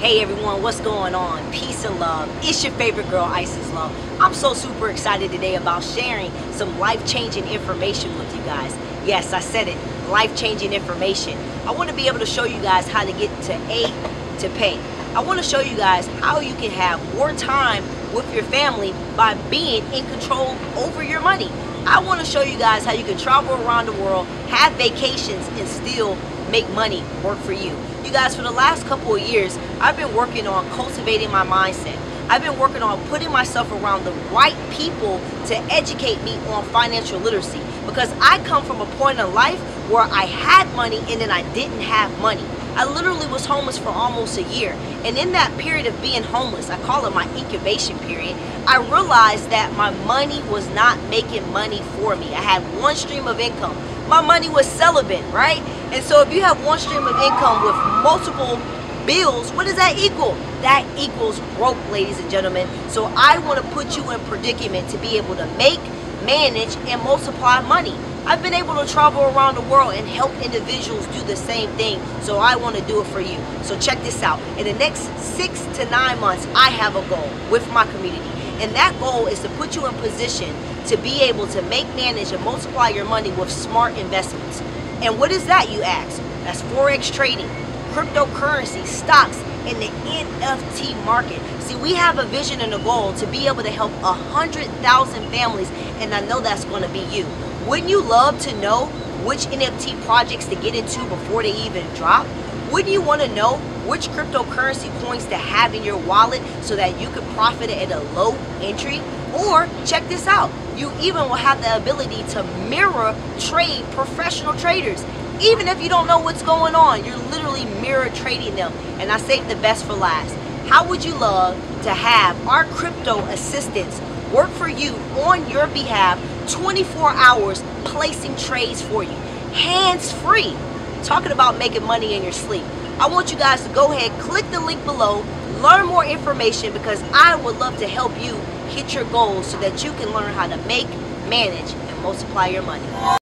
Hey everyone, what's going on? Peace and love. It's your favorite girl, Isis Love. I'm so super excited today about sharing some life-changing information with you guys. Yes, I said it, life-changing information. I want to be able to show you guys how to get to A to pay. I want to show you guys how you can have more time with your family by being in control over your money. I want to show you guys how you can travel around the world, have vacations, and still make money work for you. You guys, for the last couple of years, I've been working on cultivating my mindset. I've been working on putting myself around the right people to educate me on financial literacy because I come from a point in life where I had money and then I didn't have money. I literally was homeless for almost a year. And in that period of being homeless, I call it my incubation period, I realized that my money was not making money for me. I had one stream of income. My money was celibate, right? And so if you have one stream of income with multiple bills, what does that equal? That equals broke, ladies and gentlemen. So I want to put you in predicament to be able to make, manage, and multiply money. I've been able to travel around the world and help individuals do the same thing, so I want to do it for you. So check this out. In the next six to nine months, I have a goal with my community. And that goal is to put you in position to be able to make, manage, and multiply your money with smart investments. And what is that, you ask? That's Forex trading, cryptocurrency, stocks, in the NFT market. See, we have a vision and a goal to be able to help 100,000 families, and I know that's going to be you. Wouldn't you love to know which NFT projects to get into before they even drop? Wouldn't you want to know which cryptocurrency coins to have in your wallet so that you could profit at a low entry? Or check this out, you even will have the ability to mirror trade professional traders. Even if you don't know what's going on, you're literally mirror trading them. And I saved the best for last. How would you love to have our crypto assistants work for you on your behalf 24 hours placing trades for you, hands free. Talking about making money in your sleep. I want you guys to go ahead, click the link below, learn more information because I would love to help you hit your goals so that you can learn how to make, manage, and multiply your money.